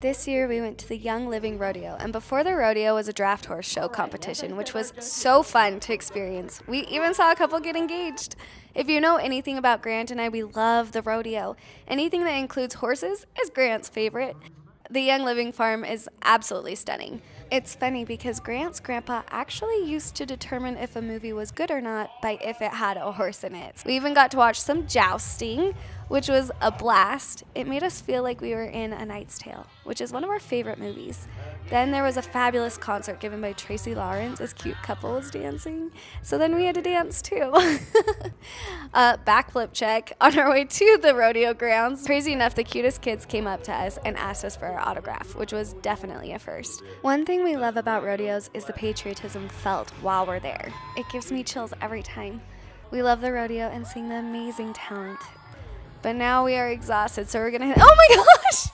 This year we went to the Young Living Rodeo, and before the rodeo was a draft horse show competition, which was so fun to experience. We even saw a couple get engaged. If you know anything about Grant and I, we love the rodeo. Anything that includes horses is Grant's favorite. The Young Living Farm is absolutely stunning. It's funny because Grant's grandpa actually used to determine if a movie was good or not by if it had a horse in it. We even got to watch some jousting, which was a blast. It made us feel like we were in A Knight's Tale, which is one of our favorite movies. Then there was a fabulous concert given by Tracy Lawrence as cute couple was dancing. So then we had to dance too. uh, backflip check on our way to the rodeo grounds. Crazy enough, the cutest kids came up to us and asked us for our autograph, which was definitely a first. One thing we love about rodeos is the patriotism felt while we're there. It gives me chills every time. We love the rodeo and seeing the amazing talent. But now we are exhausted, so we're gonna. Oh my gosh!